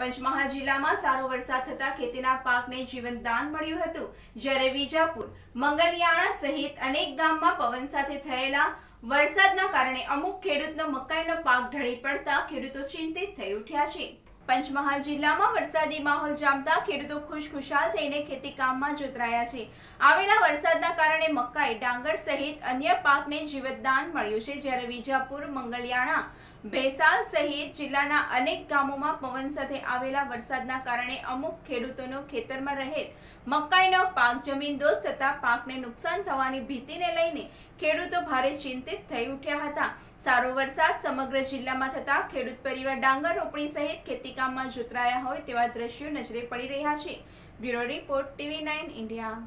પંચમહાલ જિલ્લામાં સારો વરસાદ થતા ખેતીના પાકને જીવનદાન મળ્યું હતું. જ્યારે વિજાપુર, મંગલિયાણા સહિત અનેક ગામમાં પવન સાથે થયેલા વરસાદના કારણે અમુક ખેડૂતનો મકાઈનો પાક ઢળી પડતા ખેડૂતો ચિંતિત થઈ ઉઠ્યા છે. પંચમહાલ જિલ્લામાં વરસાદી માહોલ જામતા ખેડૂતો ખુશખુશાલ થઈને ખેતી કામમાં જોતરાયા છે. આવેલા વરસાદના કારણે મકાઈ, ડાંગર સહિત અન્ય પાકને જીવતદાન મળ્યું છે. જ્યારે વિજાપુર, મંગલિયાણા ભેસાલ સહિત જિલ્લાના અનેક ગામોમાં પવન સાથે આવેલા વરસાદના કારણે અમુક ખેડૂતોનો ખેતરમાં રહેલ મકાઈનો પાક જમીનદોસ્ત થતા પાકને નુકસાન થવાની ભીતિને લઈને ખેડૂતો ભારે ચિંતિત થઈ ઉઠ્યા હતા. સારો વરસાદ સમગ્ર જિલ્લામાં થતા ખેડૂત પરિવાર ડાંગર રોપણી સહિત ખેતીકામમાં જોતરાયા હોય તેવા દ્રશ્યો નજરે પડી રહ્યા છે. Bureau report TV nine India.